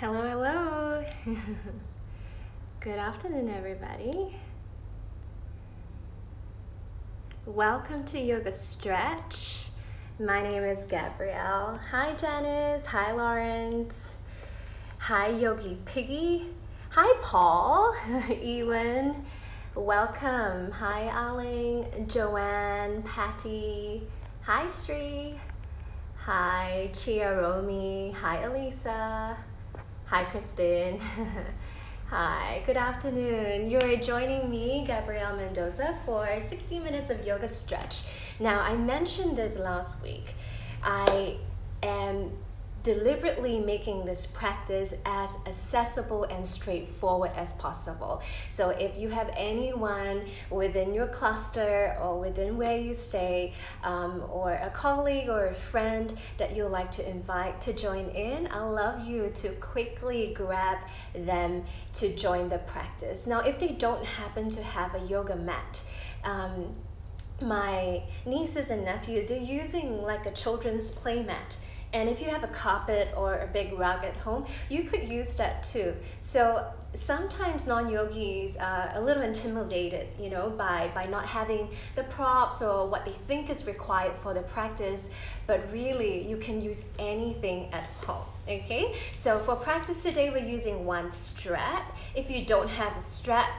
Hello, hello. Good afternoon, everybody. Welcome to Yoga Stretch. My name is Gabrielle. Hi, Janice. Hi, Lawrence. Hi, Yogi Piggy. Hi, Paul. Ewan. Welcome. Hi, Aling, Joanne, Patty. Hi, Sri. Hi, Chia Romy. Hi, Elisa. Hi, Kristen. Hi, good afternoon. You're joining me, Gabrielle Mendoza, for 60 minutes of yoga stretch. Now, I mentioned this last week. I am deliberately making this practice as accessible and straightforward as possible. So if you have anyone within your cluster or within where you stay, um, or a colleague or a friend that you'd like to invite to join in, I'd love you to quickly grab them to join the practice. Now, if they don't happen to have a yoga mat, um, my nieces and nephews, they're using like a children's play mat and if you have a carpet or a big rug at home, you could use that too. So sometimes non-yogis are a little intimidated, you know, by, by not having the props or what they think is required for the practice, but really you can use anything at home, okay? So for practice today, we're using one strap. If you don't have a strap,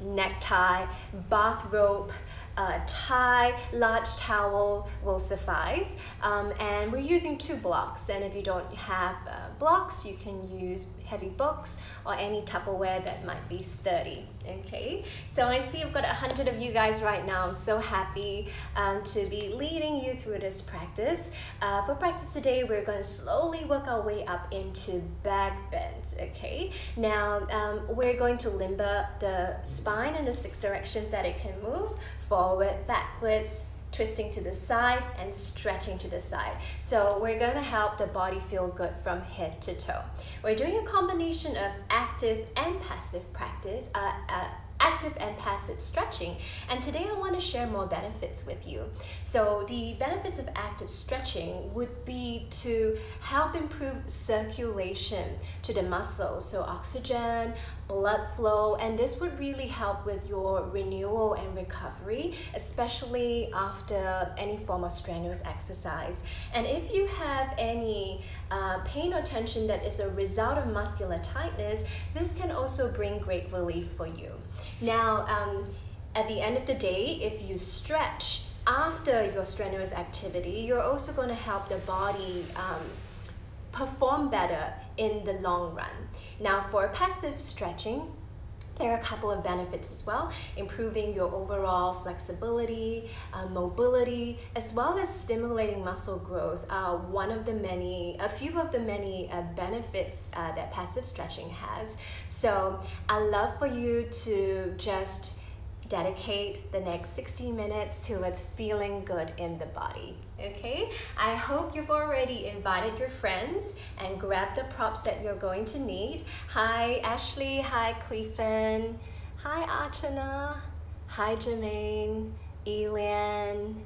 necktie, bathrobe, a tie, large towel will suffice. Um, and we're using two blocks. And if you don't have uh, blocks, you can use heavy books or any Tupperware that might be sturdy. Okay, so I see I've got a hundred of you guys right now. I'm so happy um, to be leading you through this practice. Uh, for practice today, we're going to slowly work our way up into back bends. Okay, now um, we're going to limber the spine in the six directions that it can move forward, backwards, twisting to the side and stretching to the side. So we're to help the body feel good from head to toe. We're doing a combination of active and passive practice, uh, uh, active and passive stretching. And today I want to share more benefits with you. So the benefits of active stretching would be to help improve circulation to the muscles. So oxygen, blood flow, and this would really help with your renewal and recovery, especially after any form of strenuous exercise. And if you have any uh, pain or tension that is a result of muscular tightness, this can also bring great relief for you. Now, um, at the end of the day, if you stretch after your strenuous activity, you're also going to help the body um, perform better in the long run. Now, for passive stretching, there are a couple of benefits as well, improving your overall flexibility, uh, mobility, as well as stimulating muscle growth are one of the many, a few of the many uh, benefits uh, that passive stretching has. So I love for you to just dedicate the next 60 minutes towards feeling good in the body. Okay, I hope you've already invited your friends and grabbed the props that you're going to need. Hi Ashley, hi Queefin, hi Archana, hi Jermaine, Elian,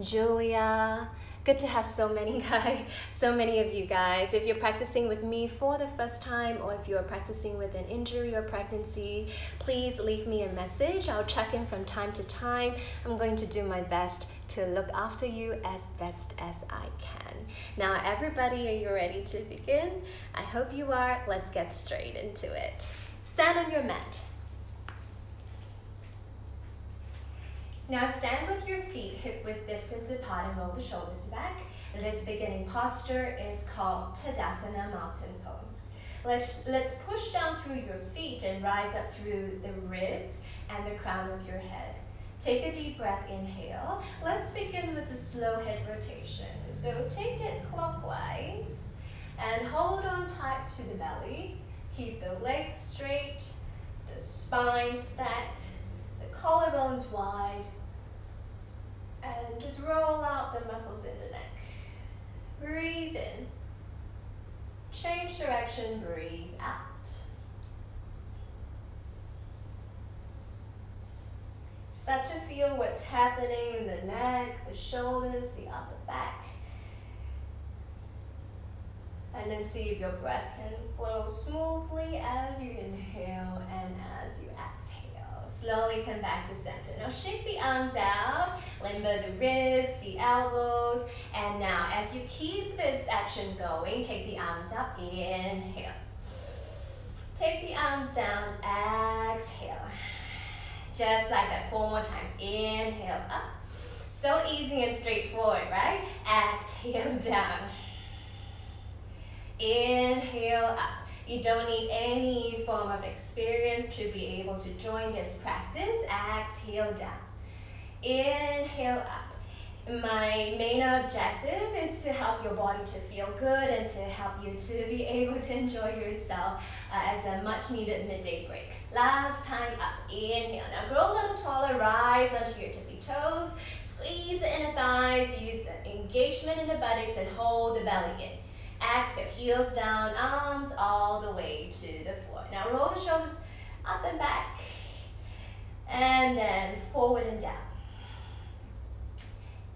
Julia, Good to have so many guys, so many of you guys. If you're practicing with me for the first time or if you're practicing with an injury or pregnancy, please leave me a message. I'll check in from time to time. I'm going to do my best to look after you as best as I can. Now everybody, are you ready to begin? I hope you are. Let's get straight into it. Stand on your mat. Now stand with your feet hip width distance apart and roll the shoulders back. This beginning posture is called Tadasana Mountain Pose. Let's, let's push down through your feet and rise up through the ribs and the crown of your head. Take a deep breath, inhale. Let's begin with the slow head rotation. So take it clockwise and hold on tight to the belly. Keep the legs straight, the spine stacked, collarbones wide, and just roll out the muscles in the neck. Breathe in. Change direction, breathe out. Start to feel what's happening in the neck, the shoulders, the upper back. And then see if your breath can flow smoothly as you inhale and as you exhale. Slowly come back to center. Now shake the arms out, limber the wrists, the elbows. And now as you keep this action going, take the arms up, inhale. Take the arms down, exhale. Just like that, four more times. Inhale up. So easy and straightforward, right? Exhale down. Inhale up. You don't need any form of experience to be able to join this practice. Exhale down. Inhale up. My main objective is to help your body to feel good and to help you to be able to enjoy yourself uh, as a much needed midday break. Last time up, inhale. Now grow a little taller, rise onto your tippy toes, squeeze the inner thighs, use the engagement in the buttocks and hold the belly in. Exhale, heels down, arms all the way to the floor. Now roll the shoulders up and back, and then forward and down.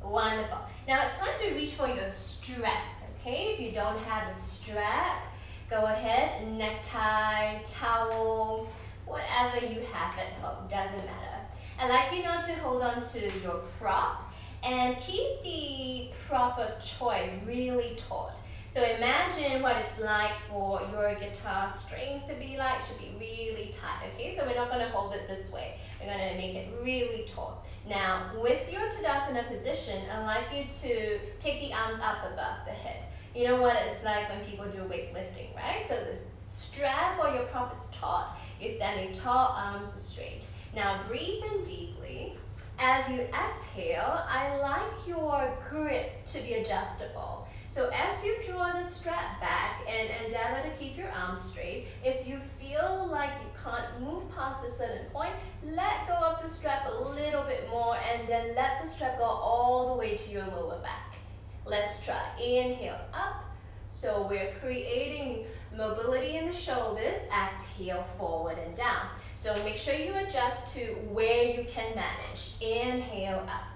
Wonderful. Now it's time to reach for your strap, okay? If you don't have a strap, go ahead, necktie, towel, whatever you have at home, doesn't matter. I'd like you now to hold on to your prop and keep the prop of choice really taut. So imagine what it's like for your guitar strings to be like, should be really tight, okay? So we're not gonna hold it this way. We're gonna make it really taut. Now, with your Tadasana position, I'd like you to take the arms up above the head. You know what it's like when people do weightlifting, right? So the strap or your prop is taut, you're standing tall, arms straight. Now breathe in deeply. As you exhale, I like your grip to be adjustable. So as you draw the strap back and endeavor to keep your arms straight, if you feel like you can't move past a certain point, let go of the strap a little bit more and then let the strap go all the way to your lower back. Let's try. Inhale up. So we're creating mobility in the shoulders. Exhale forward and down. So make sure you adjust to where you can manage. Inhale up.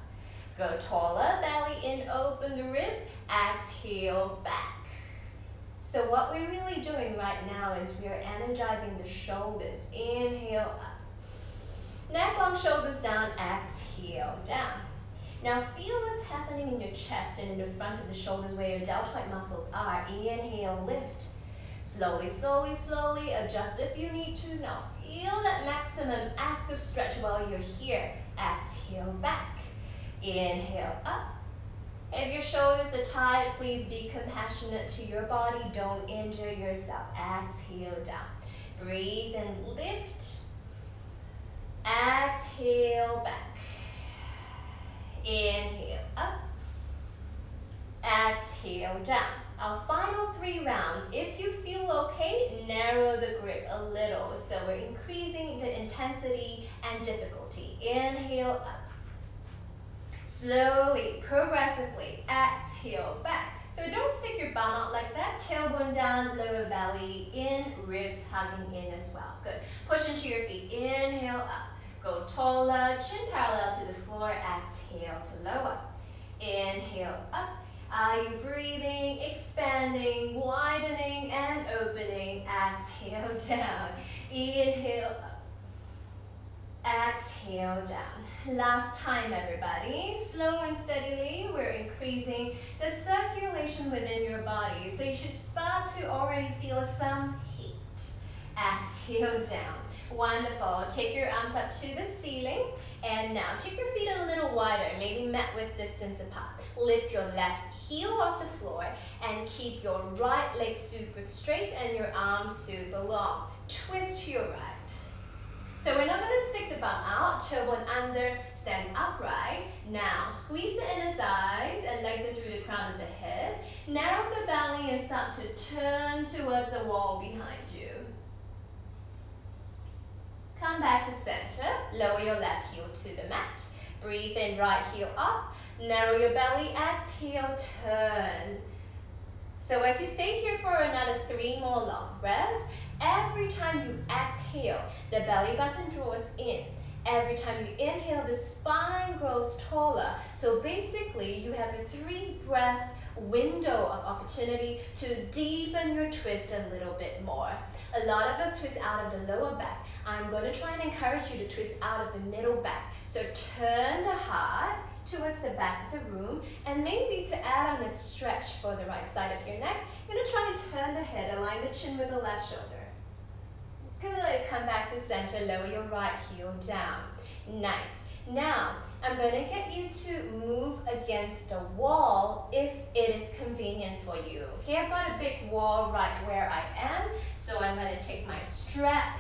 Go taller, belly in, open the ribs exhale back. So what we're really doing right now is we're energizing the shoulders. Inhale up. Neck long, shoulders down, exhale down. Now feel what's happening in your chest and in the front of the shoulders where your deltoid muscles are. Inhale, lift. Slowly, slowly, slowly, adjust if you need to. Now feel that maximum active stretch while you're here. Exhale back. Inhale up. If your shoulders are tight, please be compassionate to your body. Don't injure yourself. Exhale down. Breathe and lift. Exhale back. Inhale up. Exhale down. Our final three rounds, if you feel okay, narrow the grip a little. So we're increasing the intensity and difficulty. Inhale up. Slowly, progressively, exhale back. So don't stick your bum out like that. Tailbone down, lower belly in, ribs hugging in as well. Good. Push into your feet. Inhale up. Go taller, chin parallel to the floor. Exhale to lower. Inhale up. Are you breathing, expanding, widening, and opening? Exhale down. Inhale up. Exhale down. Last time, everybody. Slow and steadily, we're increasing the circulation within your body. So you should start to already feel some heat. Exhale down. Wonderful. Take your arms up to the ceiling. And now take your feet a little wider, maybe met with distance apart. Lift your left heel off the floor and keep your right leg super straight and your arms super long. Twist to your right. So we're not going to stick the bum out, tailbone under, stand upright. Now squeeze the inner thighs and lengthen through the crown of the head. Narrow the belly and start to turn towards the wall behind you. Come back to center, lower your left heel to the mat. Breathe in, right heel up. Narrow your belly, exhale, turn. So as you stay here for another three more long breaths, Every time you exhale, the belly button draws in. Every time you inhale, the spine grows taller. So basically, you have a three breath window of opportunity to deepen your twist a little bit more. A lot of us twist out of the lower back. I'm going to try and encourage you to twist out of the middle back. So turn the heart towards the back of the room and maybe to add on a stretch for the right side of your neck, you're going to try and turn the head, align the chin with the left shoulder. Good, come back to center, lower your right heel down. Nice. Now, I'm going to get you to move against the wall if it is convenient for you. Okay, I've got a big wall right where I am, so I'm going to take my strap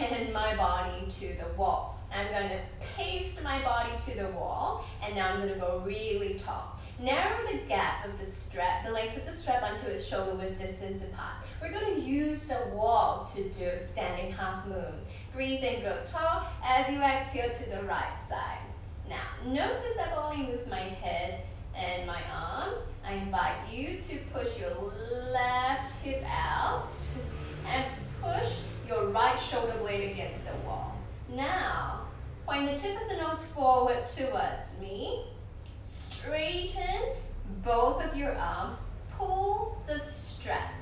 and my body to the wall. I'm going to paste my body to the wall, and now I'm going to go really tall. Narrow the gap of the strap, the length of the strap onto its shoulder with distance apart. We're going to use the wall to do standing half moon. Breathe in, grow tall as you exhale to the right side. Now, notice I've only moved my head and my arms. I invite you to push your left hip out and push your right shoulder blade against the wall. Now, point the tip of the nose forward towards me. Straighten both of your arms. Pull the strap.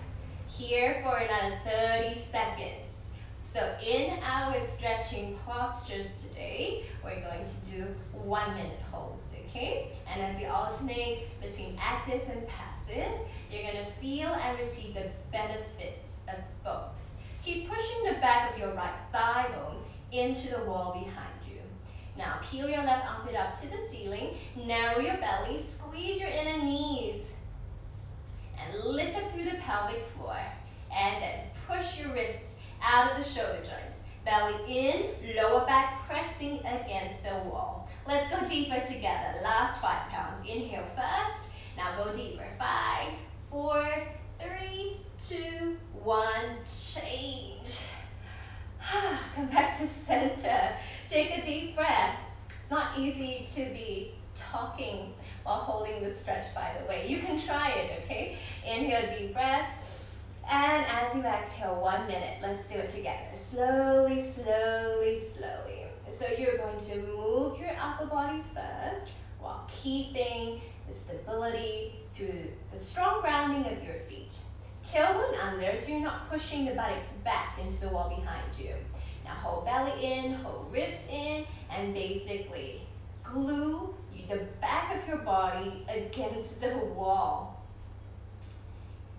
Here for another 30 seconds. So in our stretching postures today, we're going to do one minute holds, okay? And as you alternate between active and passive, you're gonna feel and receive the benefits of both. Keep pushing the back of your right thigh bone into the wall behind you. Now peel your left armpit up to the ceiling, narrow your belly, squeeze your inner knees, and lift up through the pelvic floor. And then push your wrists out of the shoulder joints. Belly in, lower back pressing against the wall. Let's go deeper together. Last five pounds. Inhale first. Now go deeper. Five, four, three, two, one. Change. Come back to center. Take a deep breath. It's not easy to be talking while holding the stretch, by the way. You can try it, okay? Inhale, deep breath. And as you exhale, one minute, let's do it together. Slowly, slowly, slowly. So you're going to move your upper body first while keeping the stability through the strong grounding of your feet. Tailbone under so you're not pushing the buttocks back into the wall behind you. Now hold belly in, hold ribs in, and basically glue the back of your body against the wall.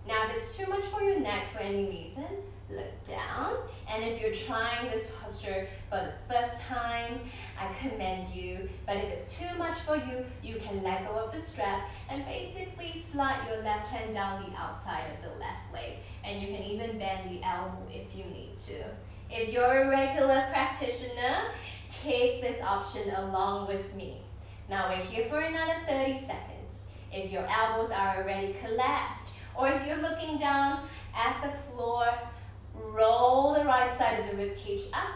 Now, if it's too much for your neck for any reason, look down. And if you're trying this posture for the first time, I commend you. But if it's too much for you, you can let go of the strap and basically slide your left hand down the outside of the left leg. And you can even bend the elbow if you need to. If you're a regular practitioner, take this option along with me. Now we're here for another 30 seconds. If your elbows are already collapsed, or if you're looking down at the floor, roll the right side of the rib cage up,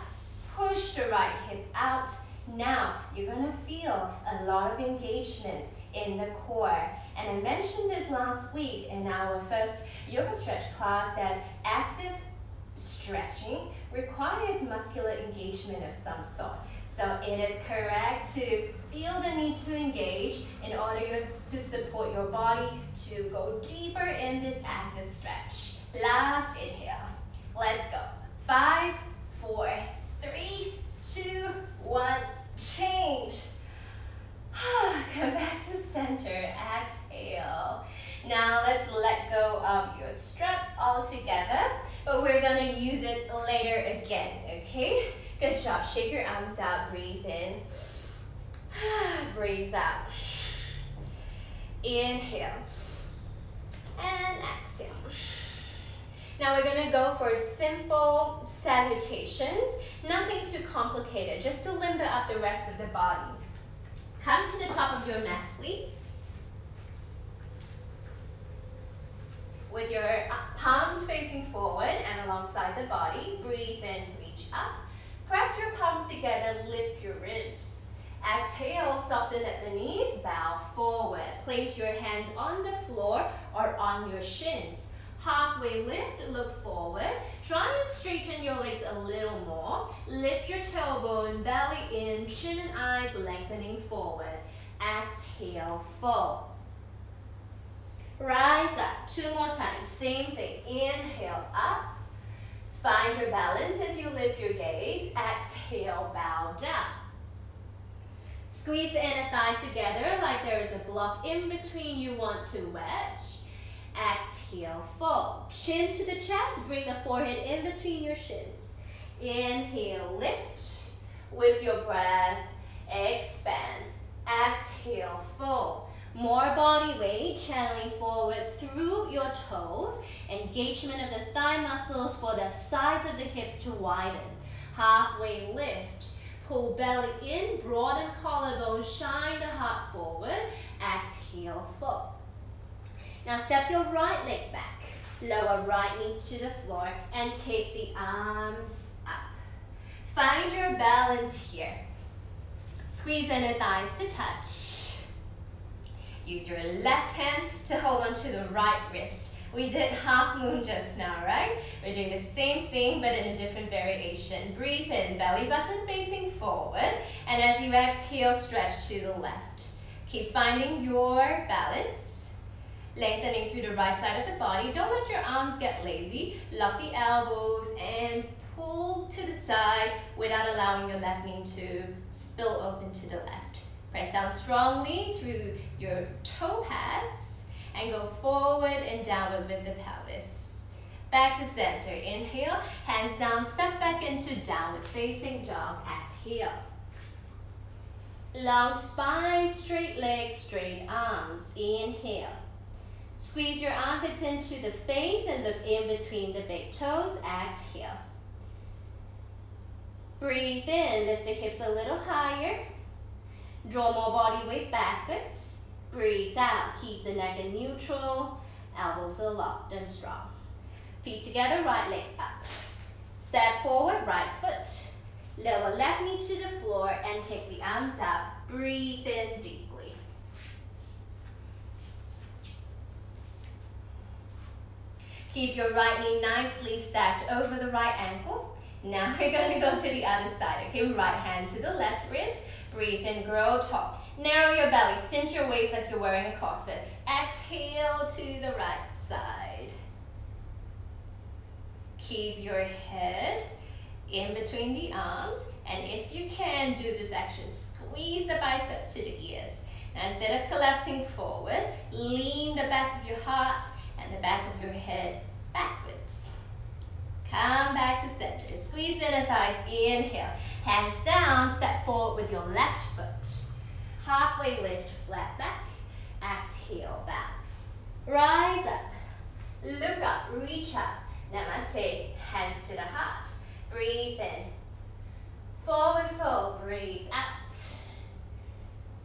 push the right hip out. Now, you're gonna feel a lot of engagement in the core. And I mentioned this last week in our first yoga stretch class that active stretching requires muscular engagement of some sort. So it is correct to feel the need to engage in order to support your body to go deeper in this active stretch. Last inhale. Let's go. Five, four, three, two, one. Change. Come back to center. Exhale. Now let's let go of your strap altogether, but we're gonna use it later again, okay? Good job. Shake your arms out. Breathe in. Breathe out. Inhale. And exhale. Now we're going to go for simple salutations. Nothing too complicated. Just to limber up the rest of the body. Come to the top of your mat, please. With your palms facing forward and alongside the body, breathe in, reach up. Press your palms together, lift your ribs. Exhale, soften at the knees, bow forward. Place your hands on the floor or on your shins. Halfway lift, look forward. Try and straighten your legs a little more. Lift your tailbone, belly in, chin and eyes lengthening forward. Exhale, fold. Rise up. Two more times. Same thing. Inhale up. Find your balance as you lift your gaze. Exhale, bow down. Squeeze the inner thighs together like there is a block in between you want to wedge. Exhale, fold. Chin to the chest, bring the forehead in between your shins. Inhale, lift. With your breath, expand. Exhale, fold. More body weight, channeling forward through your toes. Engagement of the thigh muscles for the size of the hips to widen. Halfway lift. Pull belly in, broaden collarbone, shine the heart forward. Exhale, fold. Now step your right leg back. Lower right knee to the floor and take the arms up. Find your balance here. Squeeze inner thighs to touch. Use your left hand to hold on to the right wrist. We did half moon just now, right? We're doing the same thing, but in a different variation. Breathe in, belly button facing forward. And as you exhale, stretch to the left. Keep finding your balance. Lengthening through the right side of the body. Don't let your arms get lazy. Lock the elbows and pull to the side without allowing your left knee to spill open to the left. Press down strongly through your toe pads and go forward and downward with the pelvis. Back to center. Inhale, hands down, step back into downward facing dog. Exhale. Long spine, straight legs, straight arms. Inhale. Squeeze your armpits into the face and look in between the big toes. Exhale. Breathe in, lift the hips a little higher. Draw more body weight backwards. Breathe out, keep the neck in neutral. Elbows are locked and strong. Feet together, right leg up. Step forward, right foot. Lower left knee to the floor and take the arms out. Breathe in deep. Keep your right knee nicely stacked over the right ankle. Now we're going to go to the other side, okay? Right hand to the left wrist. Breathe in, grow tall. Narrow your belly, cinch your waist like you're wearing a corset. Exhale to the right side. Keep your head in between the arms. And if you can, do this action. Squeeze the biceps to the ears. Now instead of collapsing forward, lean the back of your heart and the back of your head backwards. Come back to center. Squeeze in the thighs. Inhale. Hands down. Step forward with your left foot. Halfway lift. Flat back. Exhale. Back. Rise up. Look up. Reach up. Namaste. Hands to the heart. Breathe in. Forward fold. Breathe out.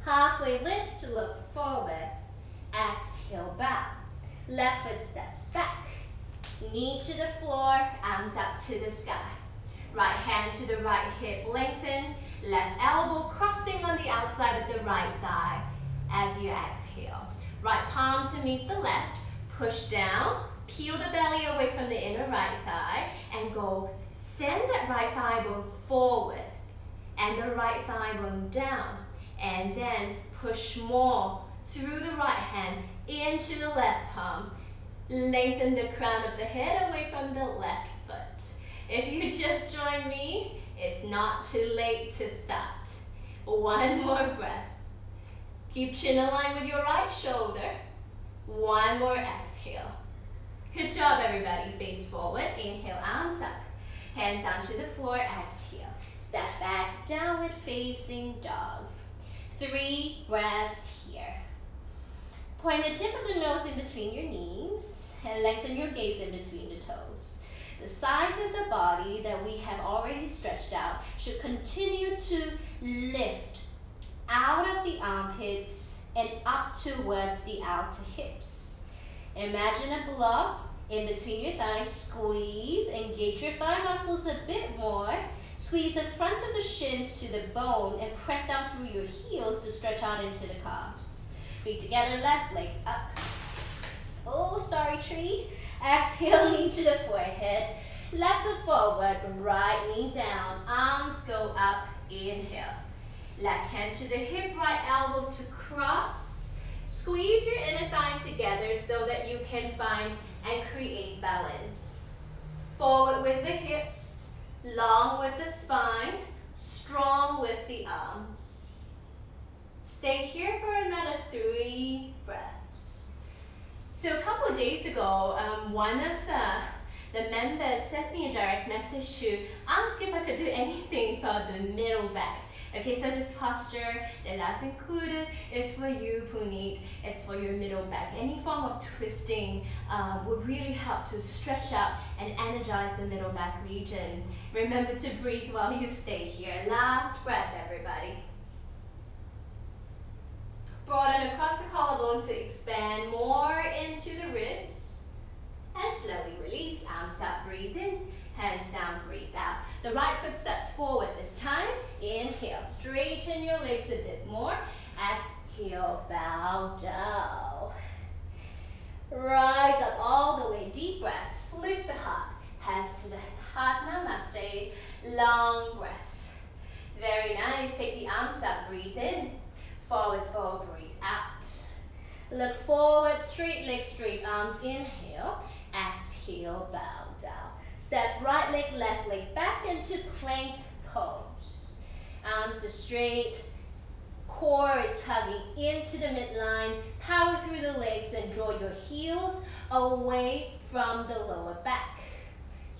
Halfway lift. Look forward. Exhale. Back. Left foot steps back. Knee to the floor, arms up to the sky. Right hand to the right hip, lengthen. Left elbow crossing on the outside of the right thigh as you exhale. Right palm to meet the left, push down, peel the belly away from the inner right thigh, and go send that right thigh bone forward and the right thigh bone down. And then push more through the right hand into the left palm. Lengthen the crown of the head away from the left foot. If you just joined me, it's not too late to start. One more breath. Keep chin aligned with your right shoulder. One more exhale. Good job, everybody. Face forward. Inhale, arms up. Hands down to the floor. Exhale. Step back, downward facing dog. Three breaths Point the tip of the nose in between your knees and lengthen your gaze in between the toes. The sides of the body that we have already stretched out should continue to lift out of the armpits and up towards the outer hips. Imagine a block in between your thighs. Squeeze, engage your thigh muscles a bit more. Squeeze the front of the shins to the bone and press down through your heels to stretch out into the calves. Feet together, left leg up. Oh, sorry, tree. Exhale, knee to the forehead. Left foot forward, right knee down. Arms go up, inhale. Left hand to the hip, right elbow to cross. Squeeze your inner thighs together so that you can find and create balance. Forward with the hips, long with the spine, strong with the arms. Stay here for another three breaths. So a couple of days ago, um, one of the, the members sent me a direct message to ask if I could do anything for the middle back. Okay, so this posture that I've included is for you, Puneet. It's for your middle back. Any form of twisting uh, would really help to stretch out and energize the middle back region. Remember to breathe while you stay here. Last breath, everybody. Broaden across the collarbones to expand more into the ribs. And slowly release, arms up, breathe in hands down, breathe out. The right foot steps forward this time. Inhale, straighten your legs a bit more. Exhale, bow down. Rise up all the way, deep breath. Lift the heart, hands to the heart, namaste. Long breath. Very nice, take the arms up, breathe in. Forward fold, out. Look forward, straight legs, straight arms, inhale. Exhale, bow down. Step right leg, left leg back into plank pose. Arms are straight. Core is hugging into the midline. Power through the legs and draw your heels away from the lower back.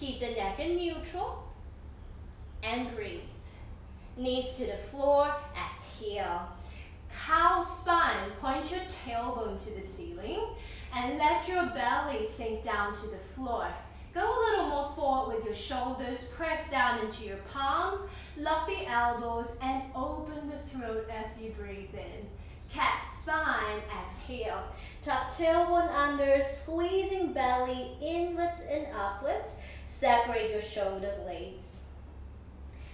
Keep the neck in neutral and breathe. Knees to the floor, exhale. Cow spine, point your tailbone to the ceiling and let your belly sink down to the floor. Go a little more forward with your shoulders, press down into your palms, lock the elbows, and open the throat as you breathe in. Cat spine, exhale. Tuck tailbone under, squeezing belly inwards and upwards. Separate your shoulder blades.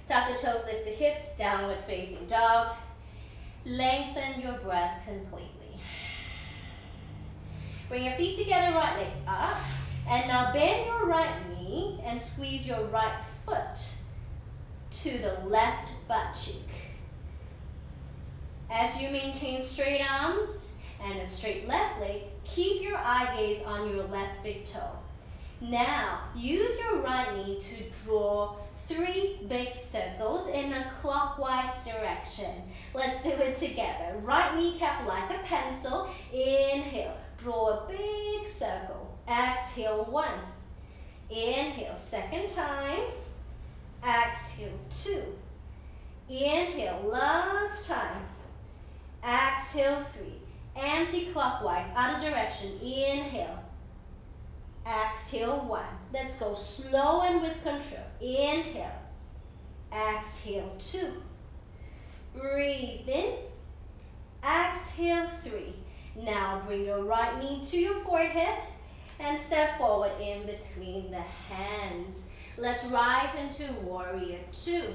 Tuck the toes, lift the hips, downward facing dog. Lengthen your breath completely. Bring your feet together, right leg up. And now bend your right knee and squeeze your right foot to the left butt cheek. As you maintain straight arms and a straight left leg, keep your eye gaze on your left big toe. Now, use your right knee to draw three big circles in a clockwise direction. Let's do it together. Right kneecap like a pencil. Inhale, draw a big circle. Exhale, one. Inhale, second time. Exhale, two. Inhale, last time. Exhale, three. Anti-clockwise, other direction. Inhale. Exhale, one. Let's go slow and with control. Inhale. Exhale, two. Breathe in. Exhale, three. Now bring your right knee to your forehead and step forward in between the hands. Let's rise into warrior two.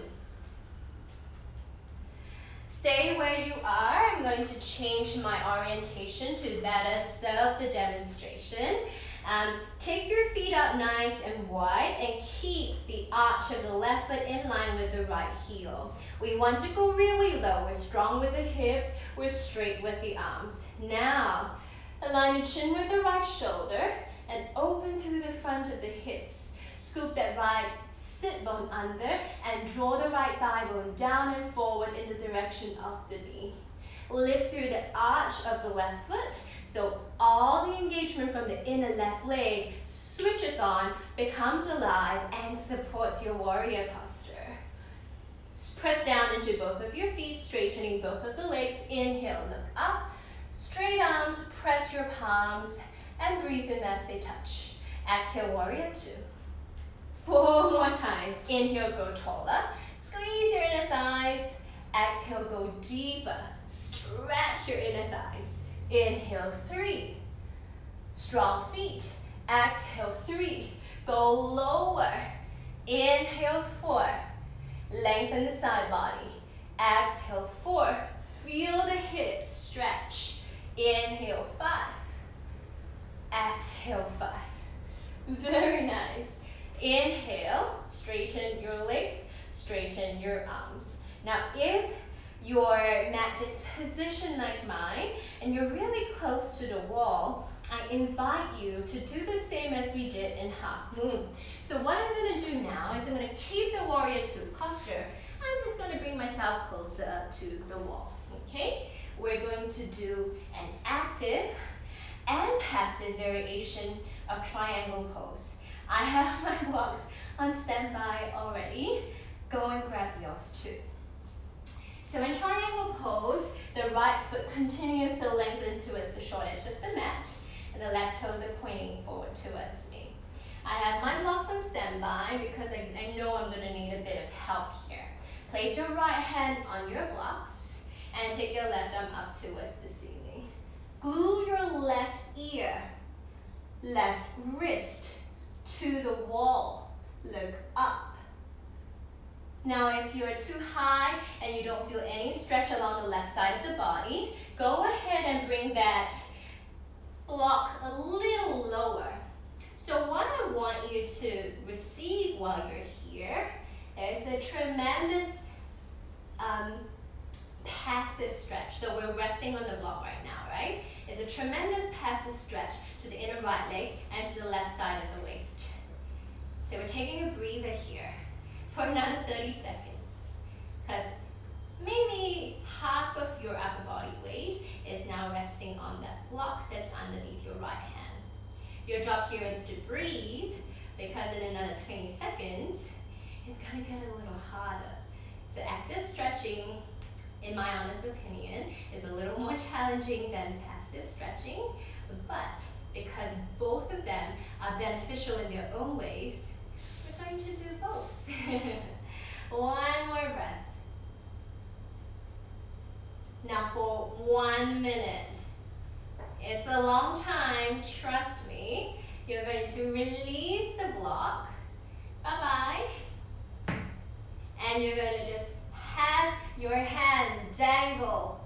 Stay where you are. I'm going to change my orientation to better serve the demonstration. Um, take your feet up nice and wide and keep the arch of the left foot in line with the right heel. We want to go really low. We're strong with the hips. We're straight with the arms. Now, align the chin with the right shoulder and open through the front of the hips. Scoop that right sit bone under and draw the right thigh bone down and forward in the direction of the knee. Lift through the arch of the left foot. So all the engagement from the inner left leg switches on, becomes alive, and supports your warrior posture. Press down into both of your feet, straightening both of the legs. Inhale, look up. Straight arms, press your palms, and breathe in as they touch. Exhale, warrior two. Four more times. Inhale, go taller. Squeeze your inner thighs. Exhale, go deeper. Stretch your inner thighs. Inhale, three. Strong feet. Exhale, three. Go lower. Inhale, four. Lengthen the side body. Exhale, four. Feel the hips stretch. Inhale, five. Exhale, five. Very nice. Inhale, straighten your legs, straighten your arms. Now, if your mat is positioned like mine and you're really close to the wall, I invite you to do the same as we did in half moon. So what I'm gonna do now is I'm gonna keep the warrior two posture. I'm just gonna bring myself closer to the wall, okay? We're going to do an active and passive variation of triangle pose. I have my blocks on standby already. Go and grab yours too. So in triangle pose, the right foot continues to lengthen towards the short edge of the mat, and the left toes are pointing forward towards me. I have my blocks on standby because I, I know I'm gonna need a bit of help here. Place your right hand on your blocks and take your left arm up towards the ceiling. Glue your left ear, left wrist to the wall. Look up. Now if you're too high and you don't feel any stretch along the left side of the body, go ahead and bring that block a little lower. So what I want you to receive while you're here is a tremendous um, passive stretch. So we're resting on the block right now, right? It's a tremendous passive stretch to the inner right leg and to the left side of the waist. So we're taking a breather here for another 30 seconds. Because maybe half of your upper body weight is now resting on that block that's underneath your right hand. Your job here is to breathe because in another 20 seconds, it's gonna get a little harder. So active stretching, in my honest opinion, is a little more challenging than passive stretching, but because both of them are beneficial in their own ways, going to do both. one more breath. Now for one minute. It's a long time, trust me. You're going to release the block. Bye-bye. And you're going to just have your hand dangle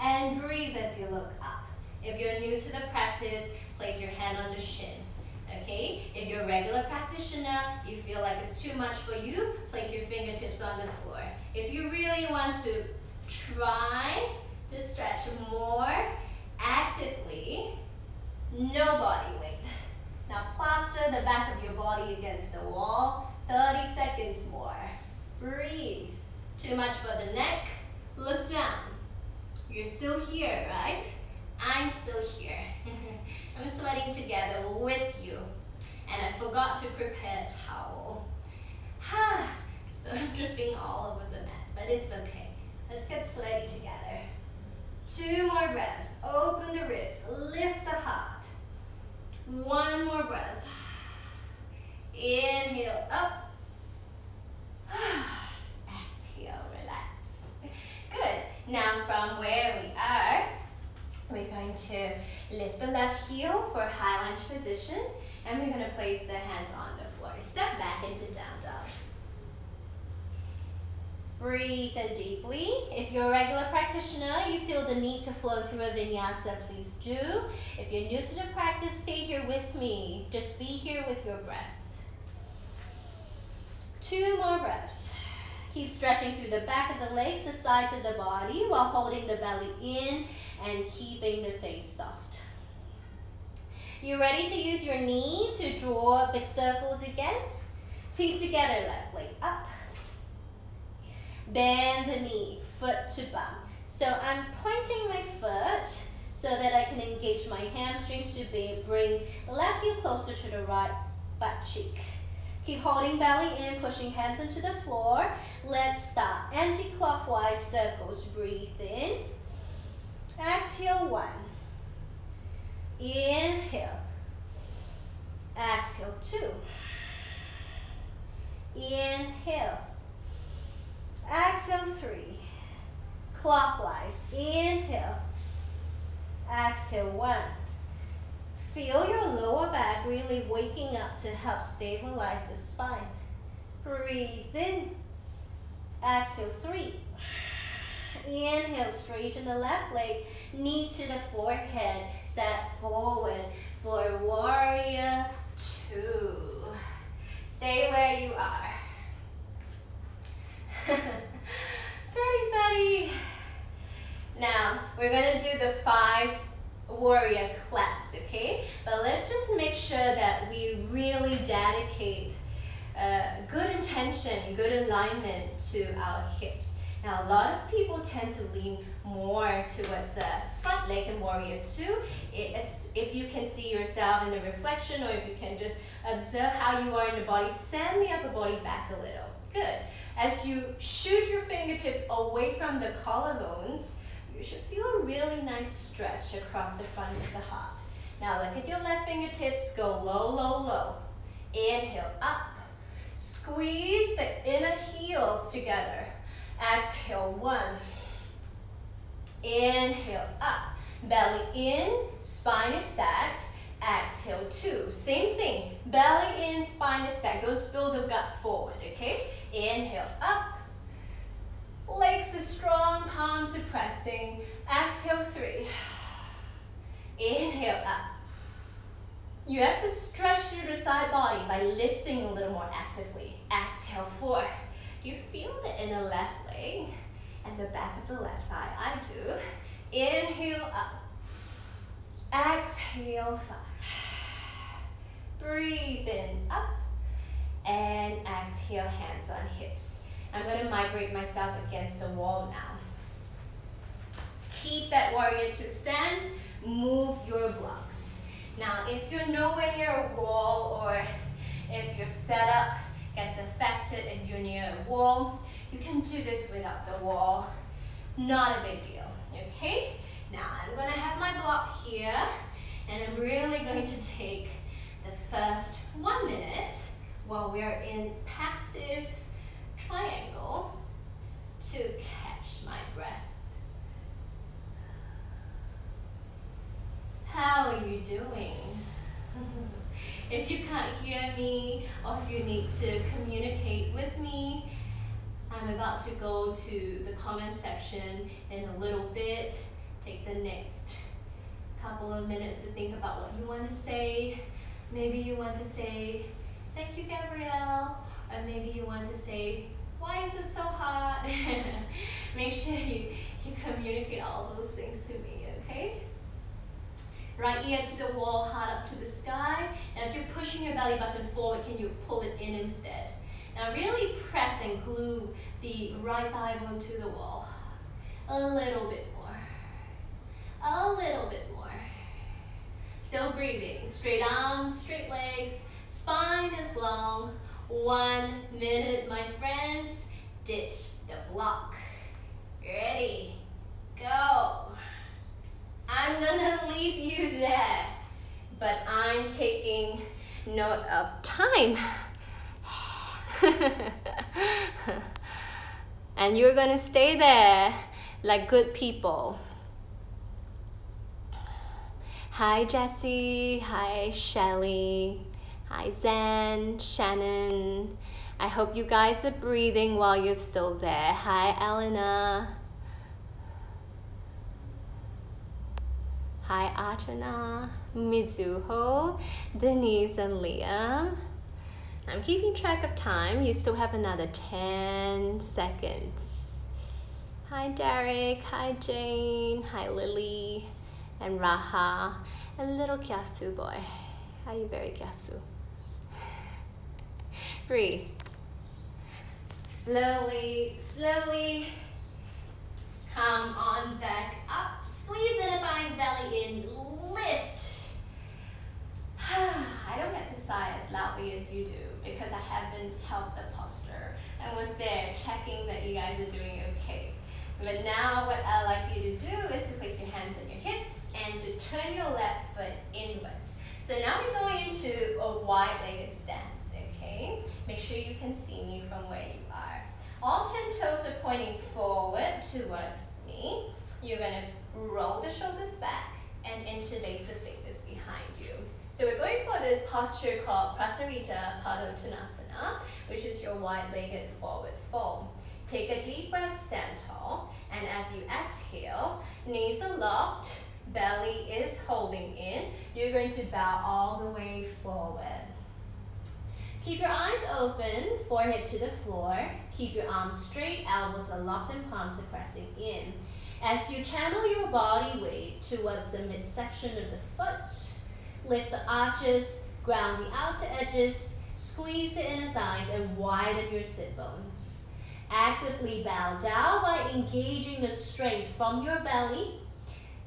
and breathe as you look up. If you're new to the practice, place your hand on the shin okay? If you're a regular practitioner, you feel like it's too much for you, place your fingertips on the floor. If you really want to try to stretch more actively, no body weight. Now plaster the back of your body against the wall, 30 seconds more. Breathe. Too much for the neck, look down. You're still here, right? I'm still here. I'm sweating together with you. And I forgot to prepare a towel. Ha! so I'm dripping all over the mat, but it's okay. Let's get sweaty together. Two more breaths. Open the ribs. Lift the heart. One more breath. Inhale up. Exhale, relax. Good. Now from where we are, going to lift the left heel for high lunge position and we're going to place the hands on the floor. Step back into down dog. Breathe deeply. If you're a regular practitioner, you feel the need to flow through a vinyasa, please do. If you're new to the practice, stay here with me. Just be here with your breath. Two more breaths. Keep stretching through the back of the legs, the sides of the body, while holding the belly in and keeping the face soft. You're ready to use your knee to draw big circles again? Feet together, left leg up. Bend the knee, foot to bum. So I'm pointing my foot so that I can engage my hamstrings to bring the left heel closer to the right butt cheek. Keep holding belly in, pushing hands into the floor. Let's start anti-clockwise circles. Breathe in. Exhale, one. Inhale. Exhale, two. Inhale. Exhale, three. Clockwise. Inhale. Exhale, one. Feel your lower back really waking up to help stabilize the spine. Breathe in. Exhale, three. Inhale, straighten the left leg, knee to the forehead, step forward for warrior two. Stay where you are. sorry, sorry. Now, we're gonna do the five warrior claps, okay? But let's just make sure that we really dedicate uh, good intention, good alignment to our hips. Now, a lot of people tend to lean more towards the front leg in warrior two. If you can see yourself in the reflection or if you can just observe how you are in the body, send the upper body back a little. Good. As you shoot your fingertips away from the collarbones, you should feel a really nice stretch across the front of the heart. Now look at your left fingertips, go low, low, low. Inhale, up. Squeeze the inner heels together. Exhale, one. Inhale, up. Belly in, spine is stacked. Exhale, two. Same thing. Belly in, spine is stacked. Go spill the gut forward, okay? Inhale, up. Legs are strong, palms are pressing. Exhale, three. Inhale, up. You have to stretch through the side body by lifting a little more actively. Exhale, four. You feel the inner left leg and the back of the left thigh. I do. Inhale up. Exhale, five. Breathe in, up. And exhale, hands on hips. I'm going to migrate myself against the wall now. Keep that warrior two stance. Move your blocks. Now, if you're nowhere near a wall or if you're set setup gets affected if you're near a wall, you can do this without the wall. Not a big deal, okay? Now, I'm gonna have my block here and I'm really going to take the first one minute while we're in passive triangle to catch my breath. How are you doing? If you can't hear me or if you need to communicate with me, I'm about to go to the comment section in a little bit. Take the next couple of minutes to think about what you want to say. Maybe you want to say, thank you, Gabrielle. Or maybe you want to say, why is it so hot? Make sure you, you communicate all those things to me, okay? Right ear to the wall, heart up to the sky. And if you're pushing your belly button forward, can you pull it in instead? Now really press and glue the right thigh bone to the wall. A little bit more. A little bit more. Still breathing. Straight arms, straight legs, spine is long. One minute, my friends. Ditch the block. Ready, go. I'm gonna leave you there, but I'm taking note of time. and you're gonna stay there like good people. Hi, Jesse. Hi, Shelly. Hi, Zen, Shannon. I hope you guys are breathing while you're still there. Hi, Elena. Hi, Achana, Mizuho, Denise, and Leah. I'm keeping track of time. You still have another 10 seconds. Hi, Derek. Hi, Jane. Hi, Lily. And Raha. And little Kiasu boy. Are you very Kiasu? Breathe. Slowly, slowly come on back up. Squeeze thighs, belly in, lift. I don't get to sigh as loudly as you do because I haven't held the posture. I was there checking that you guys are doing okay. But now what I'd like you to do is to place your hands on your hips and to turn your left foot inwards. So now we're going into a wide-legged stance, okay? Make sure you can see me from where you are. All 10 toes are pointing forward towards me. You're gonna roll the shoulders back and interlace the fingers behind you. So we're going for this posture called Prasarita Padottanasana, which is your wide-legged forward fold. Take a deep breath, stand tall, and as you exhale, knees are locked, belly is holding in. You're going to bow all the way forward. Keep your eyes open, forehead to the floor. Keep your arms straight, elbows are locked and palms are pressing in. As you channel your body weight towards the midsection of the foot, lift the arches, ground the outer edges, squeeze the inner thighs, and widen your sit bones. Actively bow down by engaging the strength from your belly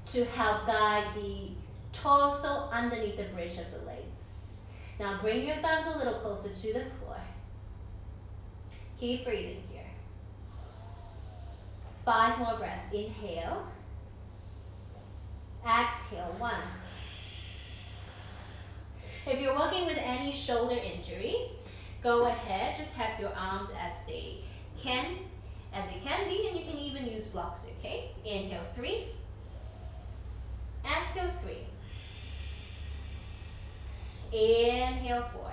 to help guide the torso underneath the bridge of the legs. Now bring your thumbs a little closer to the floor. Keep breathing. Five more breaths. Inhale. Exhale. One. If you're working with any shoulder injury, go ahead, just have your arms as they can, as they can be, and you can even use blocks, okay? Inhale, three. Exhale, three. Inhale, four.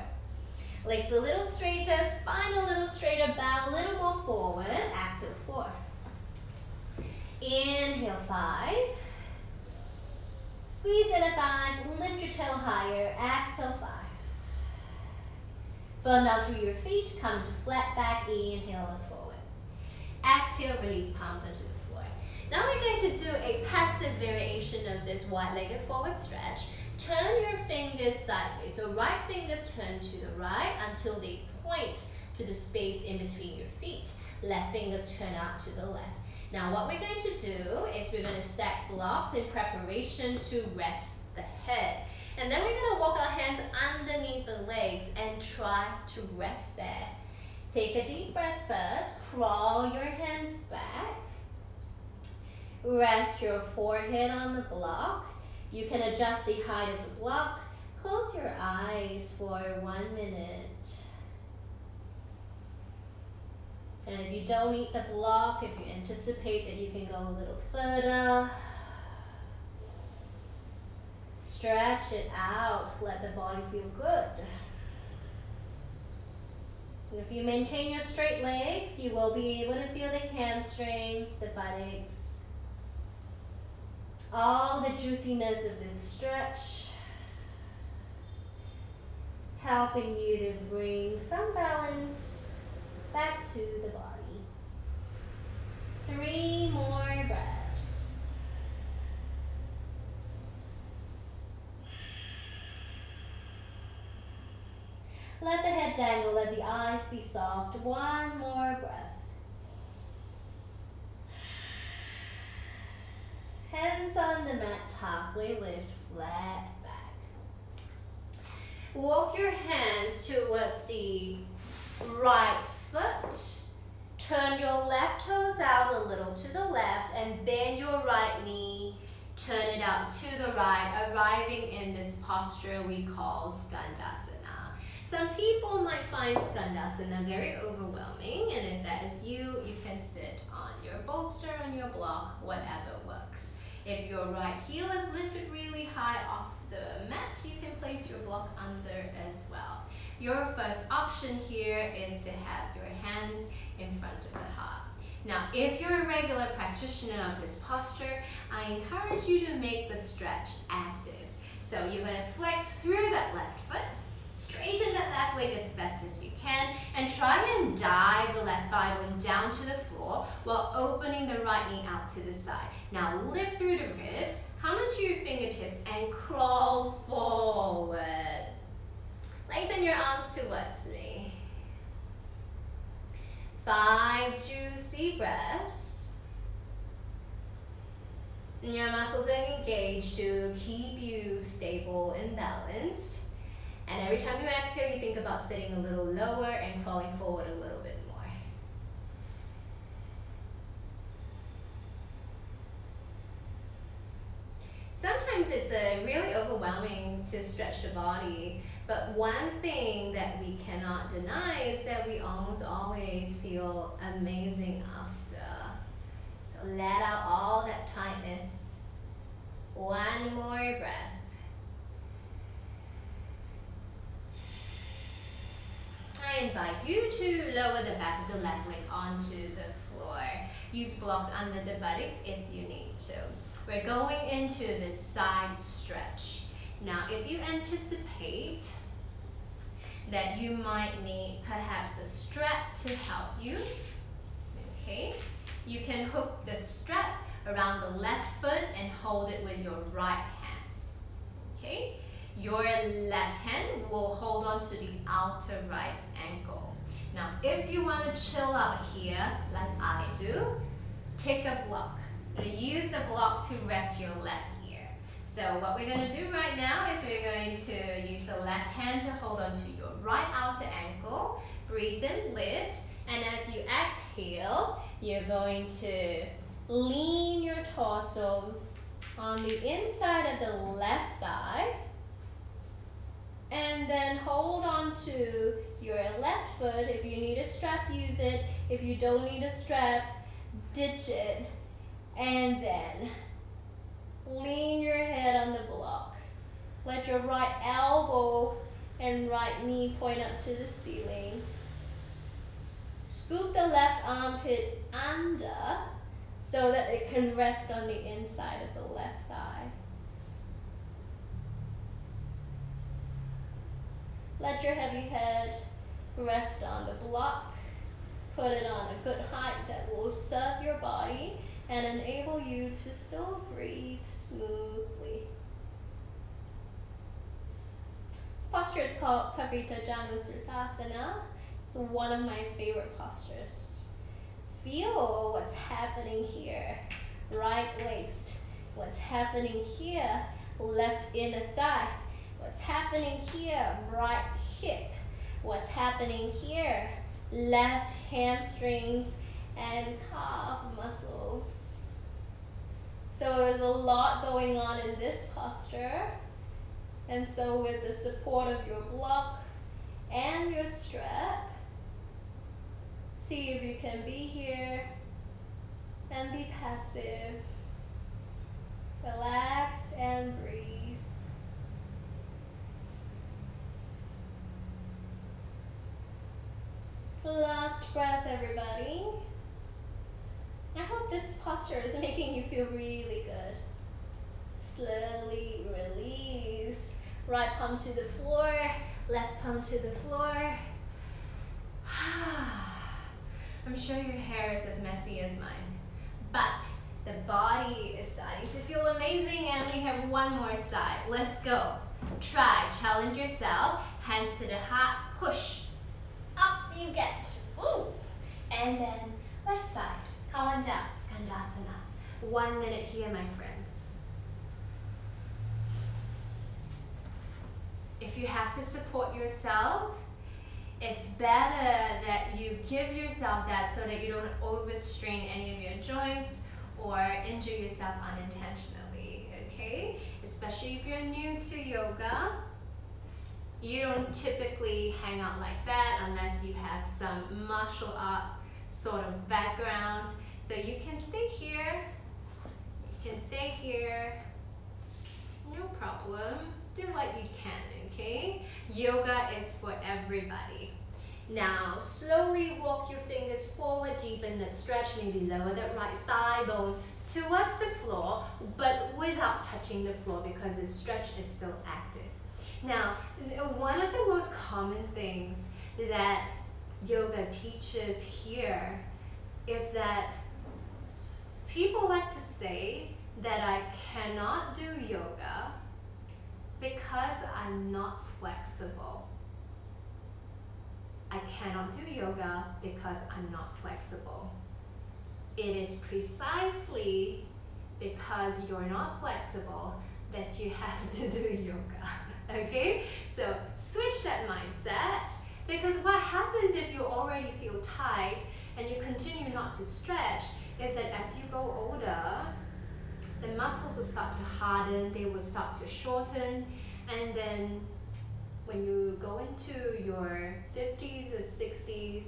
Legs a little straighter, spine a little straighter, bow a little more forward. Exhale, four. Inhale, five. Squeeze inner thighs, lift your toe higher. Exhale, five. Firm down through your feet, come to flat back, inhale and forward. Exhale, release palms onto the floor. Now we're going to do a passive variation of this wide-legged forward stretch. Turn your fingers sideways. So right fingers turn to the right until they point to the space in between your feet. Left fingers turn out to the left. Now what we're going to do is we're going to stack blocks in preparation to rest the head. And then we're going to walk our hands underneath the legs and try to rest there. Take a deep breath first. Crawl your hands back. Rest your forehead on the block. You can adjust the height of the block. Close your eyes for one minute. And if you don't eat the block, if you anticipate that you can go a little further, stretch it out. Let the body feel good. And if you maintain your straight legs, you will be able to feel the hamstrings, the buttocks, all the juiciness of this stretch, helping you to bring some balance back to the body. Three more breaths. Let the head dangle, let the eyes be soft. One more breath. Hands on the mat, halfway lift, flat back. Walk your hands towards the right foot. Turn your left toes out a little to the left and bend your right knee. Turn it out to the right, arriving in this posture we call Skandasana. Some people might find Skandasana very overwhelming, and if that is you, you can sit on your bolster, on your block, whatever works. If your right heel is lifted really high off the mat, you can place your block under as well. Your first option here is to have your hands in front of the heart. Now, if you're a regular practitioner of this posture, I encourage you to make the stretch active. So you're going to flex through that left foot, straighten that left leg as best as you can, and try and dive the left thigh bone down to the floor while opening the right knee out to the side. Now lift through the ribs, come into your fingertips, and crawl forward. Lengthen your arms towards me. Five juicy breaths. And your muscles are engaged to keep you stable and balanced. And every time you exhale, you think about sitting a little lower and crawling forward a little bit more. Sometimes it's a really overwhelming to stretch the body but one thing that we cannot deny is that we almost always feel amazing after. So let out all that tightness. One more breath. I invite you to lower the back of the left leg onto the floor. Use blocks under the buttocks if you need to. We're going into the side stretch. Now, if you anticipate that you might need perhaps a strap to help you, okay? You can hook the strap around the left foot and hold it with your right hand. Okay? Your left hand will hold on to the outer right ankle. Now, if you want to chill out here, like I do, take a block. use the block to rest your left. So what we're going to do right now is we're going to use the left hand to hold on to your right outer ankle. Breathe in, lift, and as you exhale, you're going to lean your torso on the inside of the left thigh and then hold on to your left foot. If you need a strap, use it. If you don't need a strap, ditch it. And then lean your head on the block. Let your right elbow and right knee point up to the ceiling. Scoop the left armpit under so that it can rest on the inside of the left thigh. Let your heavy head rest on the block. Put it on a good height that will serve your body and enable you to still breathe smoothly. This posture is called Parivrtta Janusirsasana. It's one of my favorite postures. Feel what's happening here. Right waist. What's happening here. Left inner thigh. What's happening here? Right hip. What's happening here? Left hamstrings and calf muscles. So there's a lot going on in this posture. And so with the support of your block and your strap, see if you can be here and be passive. Relax and breathe. Last breath, everybody. I hope this posture is making you feel really good. Slowly release. Right palm to the floor, left palm to the floor. I'm sure your hair is as messy as mine, but the body is starting to feel amazing and we have one more side. Let's go. Try, challenge yourself. Hands to the heart, push. Up you get. Ooh. And then left side. On down, Skandasana. One minute here, my friends. If you have to support yourself, it's better that you give yourself that so that you don't overstrain any of your joints or injure yourself unintentionally, okay? Especially if you're new to yoga, you don't typically hang out like that unless you have some martial art sort of background. So you can stay here, you can stay here, no problem. Do what you can, okay? Yoga is for everybody. Now, slowly walk your fingers forward, deepen that stretch, maybe lower that right thigh bone towards the floor, but without touching the floor because the stretch is still active. Now, one of the most common things that yoga teaches here is that people like to say that I cannot do yoga because I'm not flexible. I cannot do yoga because I'm not flexible. It is precisely because you're not flexible that you have to do yoga. Okay? So switch that mindset because what happens if you already feel tight and you continue not to stretch is that as you go older, the muscles will start to harden, they will start to shorten, and then when you go into your 50s or 60s,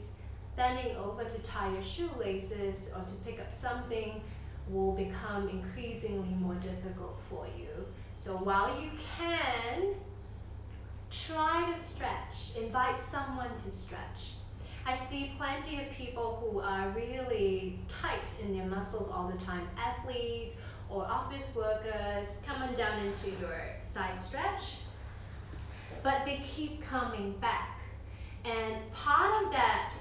bending over to tie your shoelaces or to pick up something will become increasingly more difficult for you. So while you can, try to stretch, invite someone to stretch. I see plenty of people who are really tight in their muscles all the time, athletes or office workers coming down into your side stretch, but they keep coming back. And part of that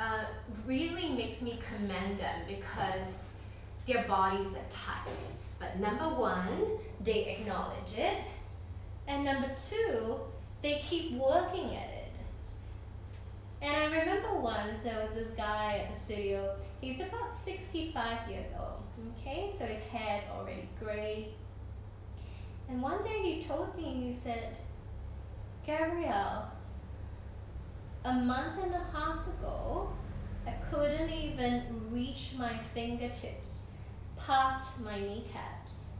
uh, really makes me commend them because their bodies are tight. But number one, they acknowledge it. And number two, they keep working at it. And I remember once there was this guy at the studio, he's about 65 years old, okay? So his hair is already gray. And one day he told me, he said, Gabrielle, a month and a half ago, I couldn't even reach my fingertips past my kneecaps.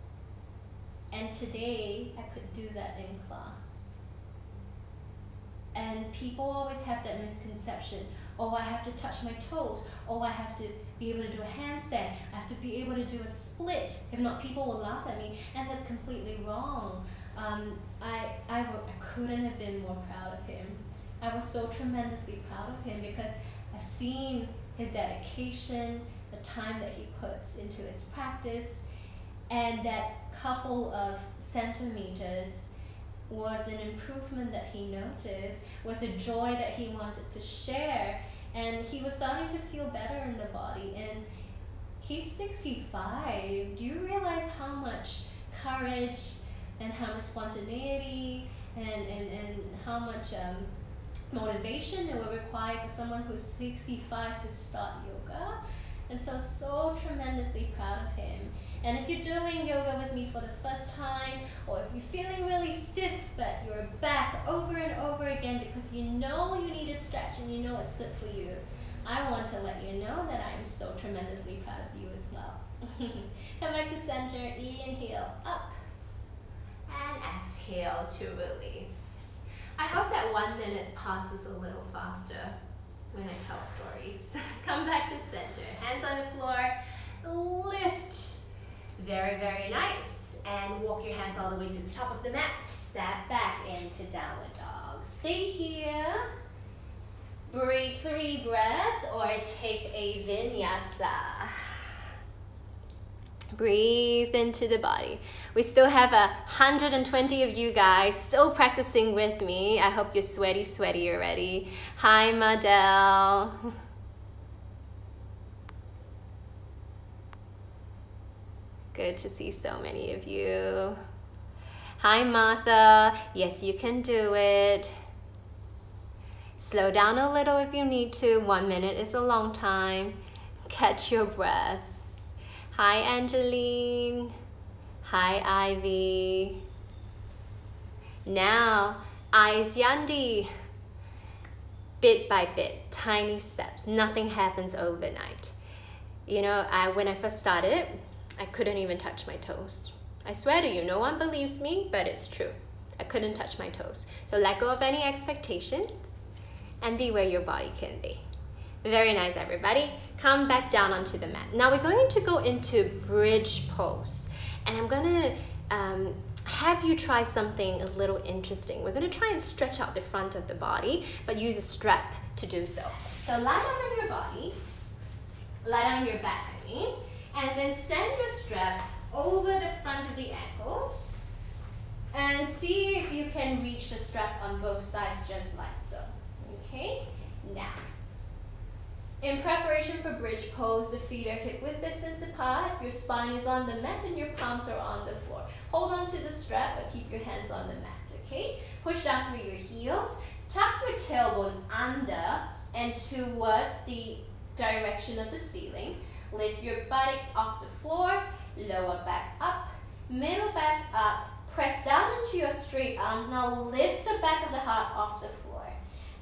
And today, I could do that in class. And people always have that misconception, oh, I have to touch my toes, oh, I have to be able to do a handstand, I have to be able to do a split, if not people will laugh at me, and that's completely wrong. Um, I, I, I couldn't have been more proud of him. I was so tremendously proud of him because I've seen his dedication, the time that he puts into his practice, and that couple of centimeters was an improvement that he noticed, was a joy that he wanted to share, and he was starting to feel better in the body. And he's 65. Do you realize how much courage and how much spontaneity and, and, and how much um, motivation it will require for someone who's 65 to start yoga. And so, so tremendously proud of him. And if you're doing yoga with me for the first time, or if you're feeling really stiff, but you're back over and over again because you know you need a stretch and you know it's good for you, I want to let you know that I am so tremendously proud of you as well. Come back to center, inhale, up, and exhale to release. I hope that one minute passes a little faster when I tell stories. Come back to center. Hands on the floor. Lift. Very, very nice. And walk your hands all the way to the top of the mat. Step back into downward dog. Stay here. Breathe three breaths or take a vinyasa. Breathe into the body. We still have a 120 of you guys still practicing with me. I hope you're sweaty, sweaty already. Hi, Madel. Good to see so many of you. Hi, Martha. Yes, you can do it. Slow down a little if you need to. One minute is a long time. Catch your breath. Hi, Angeline. Hi, Ivy. Now, eyes yandi. Bit by bit, tiny steps. Nothing happens overnight. You know, I when I first started, I couldn't even touch my toes. I swear to you, no one believes me, but it's true. I couldn't touch my toes. So let go of any expectations and be where your body can be. Very nice, everybody. Come back down onto the mat. Now we're going to go into bridge pose. And I'm gonna um, have you try something a little interesting. We're gonna try and stretch out the front of the body, but use a strap to do so. So lie down on your body, lie down on your back, I mean, and then send your strap over the front of the ankles, and see if you can reach the strap on both sides just like so. Okay, now in preparation for bridge pose, the feet are hip width distance apart, your spine is on the mat and your palms are on the floor. Hold on to the strap but keep your hands on the mat, okay? Push down through your heels, tuck your tailbone under and towards the direction of the ceiling. Lift your buttocks off the floor, lower back up, middle back up, press down into your straight arms. Now lift the back of the heart off the floor.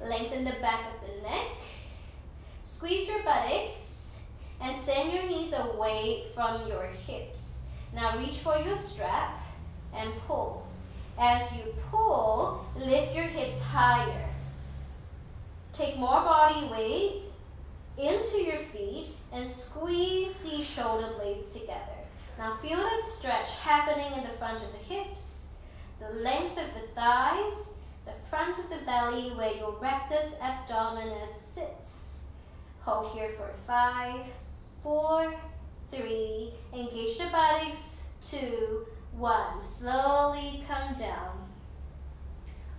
Lengthen the back of the neck, Squeeze your buttocks and send your knees away from your hips. Now reach for your strap and pull. As you pull, lift your hips higher. Take more body weight into your feet and squeeze these shoulder blades together. Now feel that stretch happening in the front of the hips, the length of the thighs, the front of the belly where your rectus abdominis sits. Hold here for five, four, three. Engage the buttocks. Two, one. Slowly come down.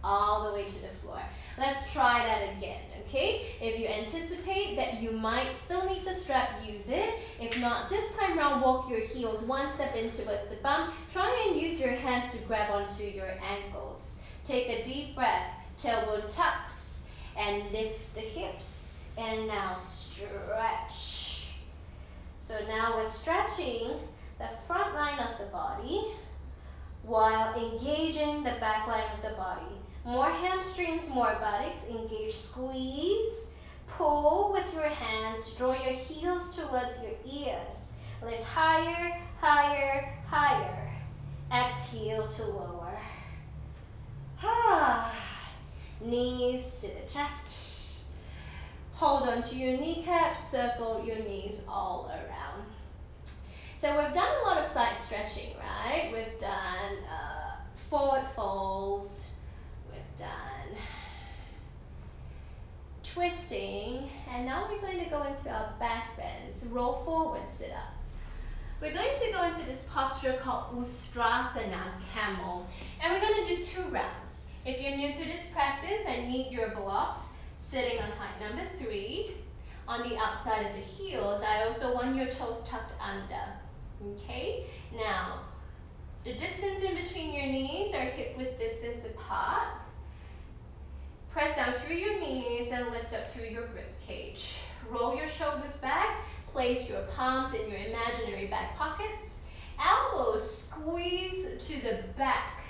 All the way to the floor. Let's try that again, okay? If you anticipate that you might still need the strap, use it. If not, this time around, walk your heels one step in towards the bum. Try and use your hands to grab onto your ankles. Take a deep breath, tailbone tucks, and lift the hips. And now stretch. So now we're stretching the front line of the body while engaging the back line of the body. More hamstrings, more buttocks. Engage, squeeze. Pull with your hands. Draw your heels towards your ears. Lift higher, higher, higher. Exhale to lower. Knees to the chest. Hold on to your kneecaps. Circle your knees all around. So we've done a lot of side stretching, right? We've done uh, forward folds, done. Twisting, and now we're going to go into our back bends. Roll forward, sit up. We're going to go into this posture called Ustrasana, camel. And we're going to do two rounds. If you're new to this practice and need your blocks, sitting on height number three, on the outside of the heels, I also want your toes tucked under. Okay? Now, the distance in between your knees are hip width distance apart. Press down through your knees and lift up through your rib cage. Roll your shoulders back. Place your palms in your imaginary back pockets. Elbows squeeze to the back.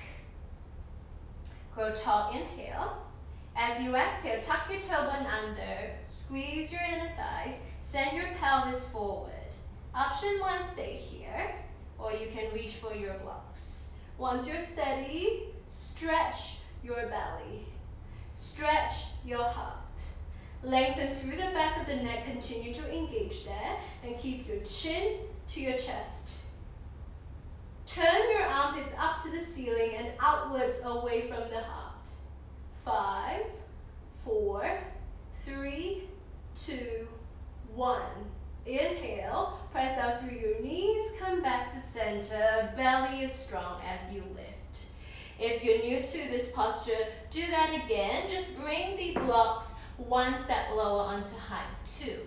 Grow tall, inhale. As you exhale, tuck your tailbone under, squeeze your inner thighs, send your pelvis forward. Option one, stay here, or you can reach for your blocks. Once you're steady, stretch your belly. Stretch your heart. Lengthen through the back of the neck, continue to engage there, and keep your chin to your chest. Turn your armpits up to the ceiling and outwards away from the heart. Five, four, three, two, one. Inhale, press out through your knees, come back to center, belly is strong as you. If you're new to this posture, do that again. Just bring the blocks one step lower onto height two.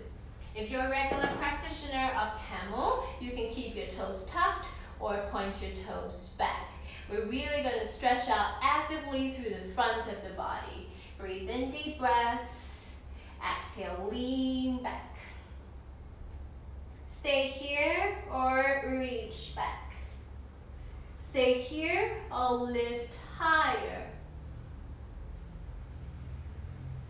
If you're a regular practitioner of camel, you can keep your toes tucked or point your toes back. We're really going to stretch out actively through the front of the body. Breathe in deep breath. Exhale, lean back. Stay here or reach back. Stay here or lift higher.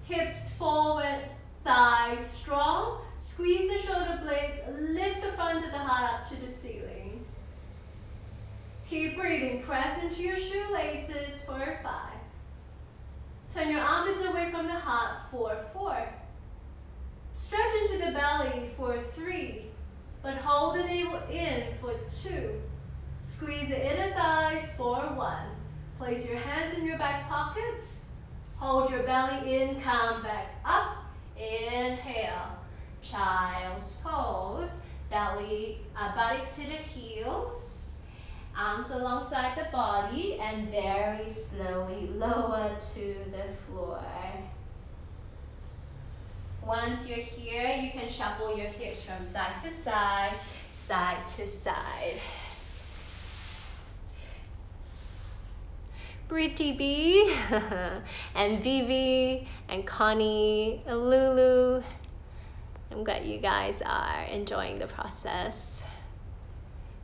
Hips forward, thighs strong. Squeeze the shoulder blades, lift the front of the heart up to the ceiling. Keep breathing, press into your shoelaces for five. Turn your arms away from the heart for four. Stretch into the belly for three, but hold the navel in for two. Squeeze the inner thighs for one. Place your hands in your back pockets. Hold your belly in, come back up. Inhale, child's pose. Belly, uh, buttocks to the heels. Arms alongside the body and very slowly lower to the floor. Once you're here, you can shuffle your hips from side to side, side to side. Britty B and Vivi and Connie, and Lulu. I'm glad you guys are enjoying the process.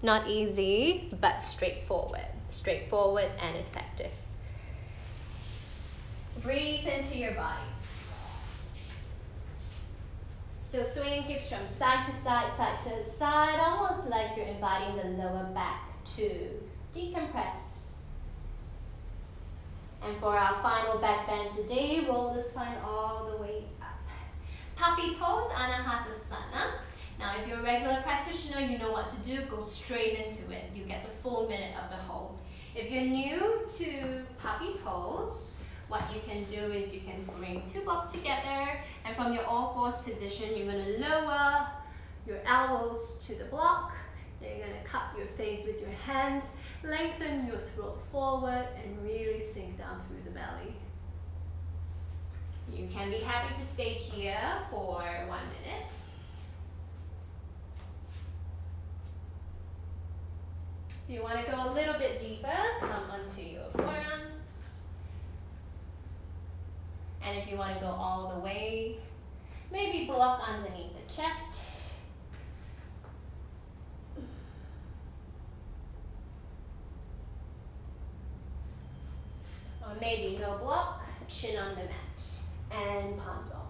Not easy, but straightforward. Straightforward and effective. Breathe into your body. Still swinging hips from side to side, side to side, almost like you're inviting the lower back to decompress and for our final back bend today, roll the spine all the way up. Puppy pose, Anahatasana. Now, if you're a regular practitioner, you know what to do. Go straight into it. You get the full minute of the hold. If you're new to puppy pose, what you can do is you can bring two blocks together and from your all fours position, you're going to lower your elbows to the block you're going to cup your face with your hands, lengthen your throat forward, and really sink down through the belly. You can be happy to stay here for one minute. If you want to go a little bit deeper, come onto your forearms. And if you want to go all the way, maybe block underneath the chest. Or maybe no block, chin on the mat, and palms off.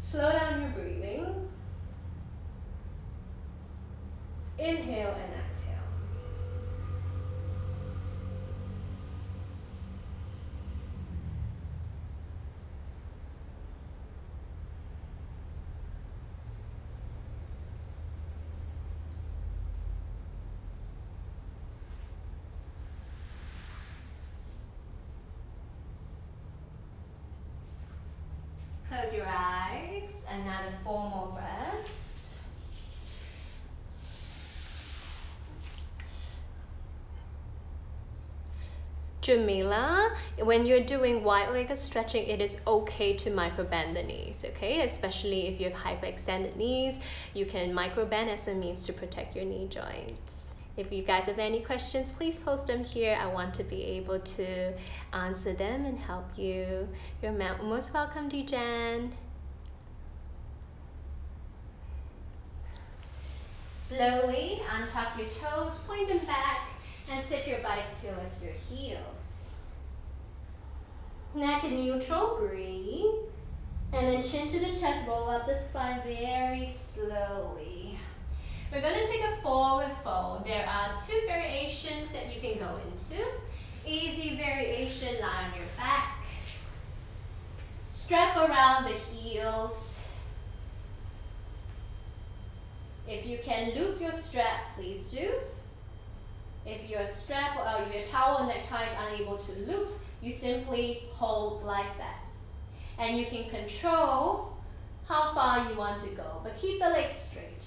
Slow down your breathing. Inhale and exhale. Close your eyes. Another four more breaths. Jamila, when you're doing wide leg stretching, it is okay to microbend the knees, okay? Especially if you have hyperextended knees, you can microbend as a means to protect your knee joints. If you guys have any questions, please post them here. I want to be able to answer them and help you. You're most welcome, Dejan. Slowly untuck your toes, point them back, and sit your buttocks towards your heels. Neck neutral, breathe. And then chin to the chest, roll up the spine very slowly. We're going to take a forward fold. There are two variations that you can go into. Easy variation, lie on your back. Strap around the heels. If you can loop your strap, please do. If your strap or your towel necktie is unable to loop, you simply hold like that. And you can control how far you want to go, but keep the legs straight.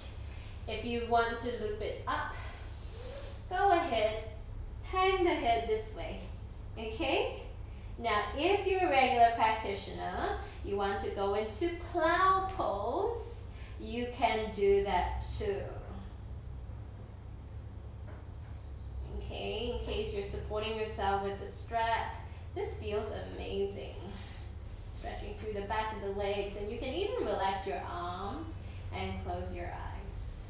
If you want to loop it up, go ahead, hang the head this way, okay? Now, if you're a regular practitioner, you want to go into plow pose, you can do that too. Okay, in case you're supporting yourself with the strap, this feels amazing. Stretching through the back of the legs, and you can even relax your arms and close your eyes.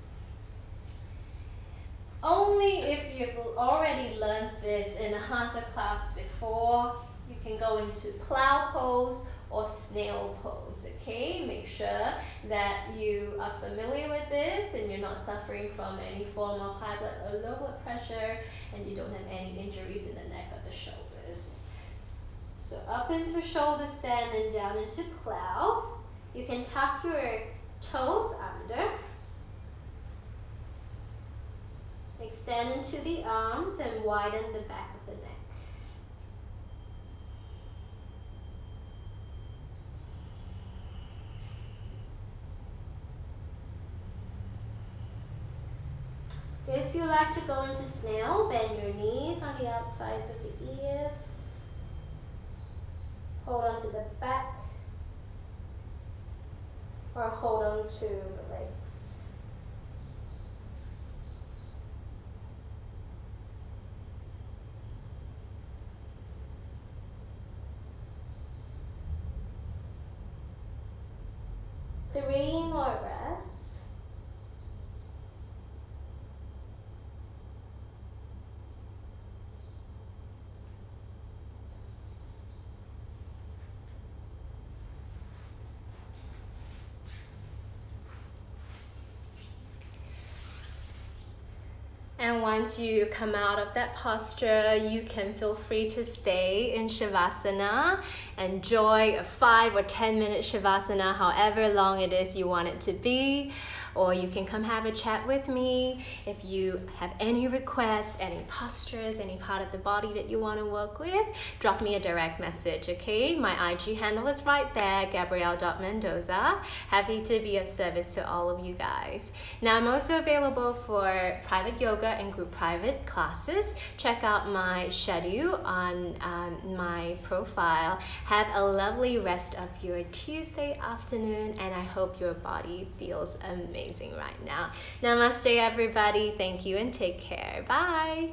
Only if you've already learned this in a hatha class before, you can go into plow pose or snail pose, okay? Make sure that you are familiar with this and you're not suffering from any form of high blood or low blood pressure and you don't have any injuries in the neck or the shoulders. So up into shoulder stand and down into plow. You can tuck your toes under. Extend into the arms and widen the back of to go into snail, bend your knees on the outsides of the ears. Hold on to the back or hold on to the legs. Three more breaths. And once you come out of that posture, you can feel free to stay in Shavasana. Enjoy a five or 10 minute Shavasana, however long it is you want it to be. Or you can come have a chat with me. If you have any requests, any postures, any part of the body that you want to work with, drop me a direct message, okay? My IG handle is right there, gabrielle.mendoza. Happy to be of service to all of you guys. Now, I'm also available for private yoga and group private classes. Check out my schedule on um, my profile. Have a lovely rest of your Tuesday afternoon, and I hope your body feels amazing right now. Namaste, everybody. Thank you and take care. Bye.